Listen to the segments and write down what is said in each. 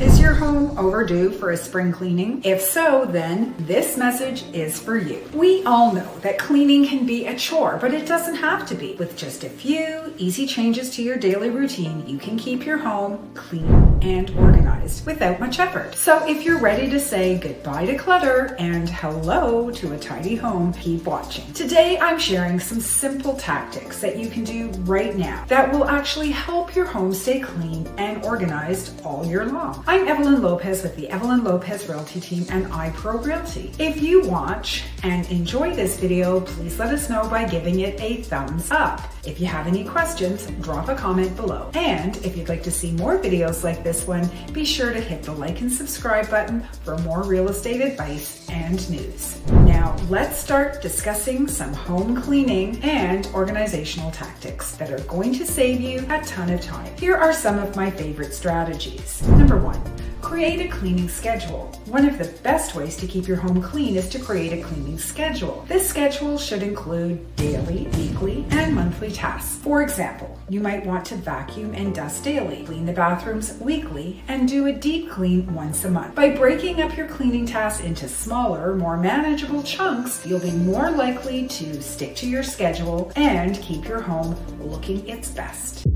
Is your home overdue for a spring cleaning? If so, then this message is for you. We all know that cleaning can be a chore, but it doesn't have to be. With just a few easy changes to your daily routine, you can keep your home clean and organized without much effort. So if you're ready to say goodbye to clutter and hello to a tidy home, keep watching. Today, I'm sharing some simple tactics that you can do right now that will actually help your home stay clean and organized all year long. I'm Evelyn Lopes with the Evelyn Lopes Realty Team and iPro Realty. If you watch and enjoy this video, please let us know by giving it a thumbs up. If you have any questions, drop a comment below. And if you'd like to see more videos like this one, be sure to hit the like and subscribe button for more real estate advice and news. Now, let's start discussing some home cleaning and organizational tactics that are going to save you a ton of time. Here are some of my favorite strategies. Number one, Create a cleaning schedule. One of the best ways to keep your home clean is to create a cleaning schedule. This schedule should include daily, weekly, and monthly tasks. For example, you might want to vacuum and dust daily, clean the bathrooms weekly, and do a deep clean once a month. By breaking up your cleaning tasks into smaller, more manageable chunks, you'll be more likely to stick to your schedule and keep your home looking its best.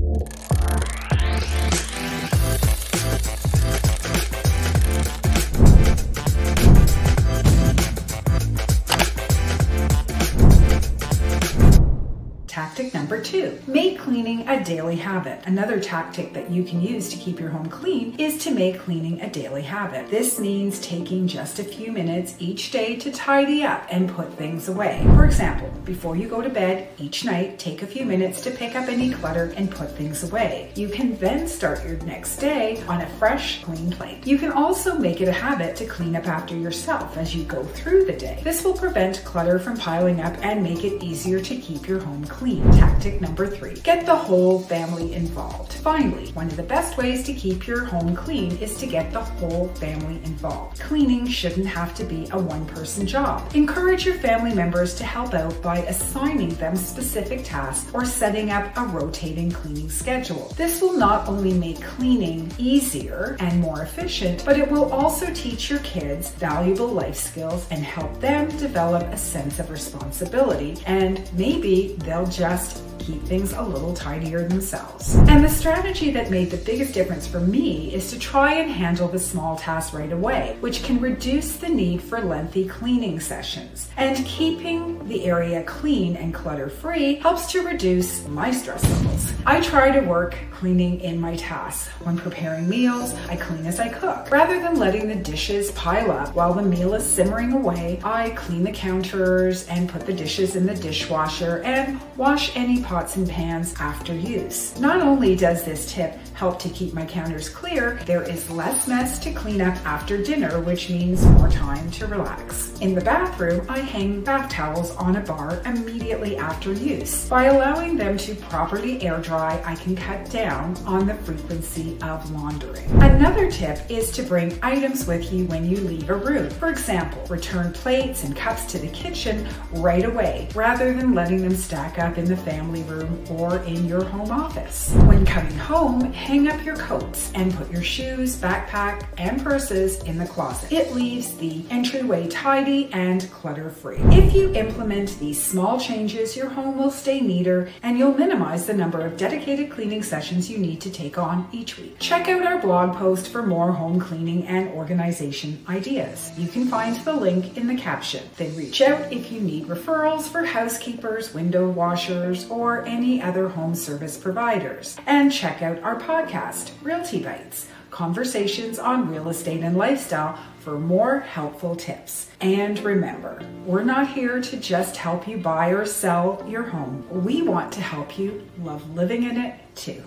Tactic number two, make cleaning a daily habit. Another tactic that you can use to keep your home clean is to make cleaning a daily habit. This means taking just a few minutes each day to tidy up and put things away. For example, before you go to bed each night, take a few minutes to pick up any clutter and put things away. You can then start your next day on a fresh, clean plate. You can also make it a habit to clean up after yourself as you go through the day. This will prevent clutter from piling up and make it easier to keep your home clean clean. Tactic number three, get the whole family involved. Finally, one of the best ways to keep your home clean is to get the whole family involved. Cleaning shouldn't have to be a one person job. Encourage your family members to help out by assigning them specific tasks or setting up a rotating cleaning schedule. This will not only make cleaning easier and more efficient, but it will also teach your kids valuable life skills and help them develop a sense of responsibility. And maybe they'll just keep things a little tidier themselves. And the strategy that made the biggest difference for me is to try and handle the small tasks right away, which can reduce the need for lengthy cleaning sessions. And keeping the area clean and clutter free helps to reduce my stress levels. I try to work cleaning in my tasks. When preparing meals, I clean as I cook. Rather than letting the dishes pile up while the meal is simmering away, I clean the counters and put the dishes in the dishwasher and wash any pots and pans after use. Not only does this tip help to keep my counters clear, there is less mess to clean up after dinner, which means more time to relax. In the bathroom, I hang bath towels on a bar immediately after use. By allowing them to properly air dry, I can cut down on the frequency of laundering. Another tip is to bring items with you when you leave a room. For example, return plates and cups to the kitchen right away, rather than letting them stack up in the family room or in your home office. When coming home, hang up your coats and put your shoes, backpack, and purses in the closet. It leaves the entryway tidy and clutter free. If you implement these small changes, your home will stay neater and you'll minimize the number of dedicated cleaning sessions you need to take on each week. Check out our blog post for more home cleaning and organization ideas. You can find the link in the caption. Then reach out if you need referrals for housekeepers, window washers, or any other home service providers. And check out our podcast, Realty Bites Conversations on Real Estate and Lifestyle, for more helpful tips. And remember, we're not here to just help you buy or sell your home. We want to help you love living in it too.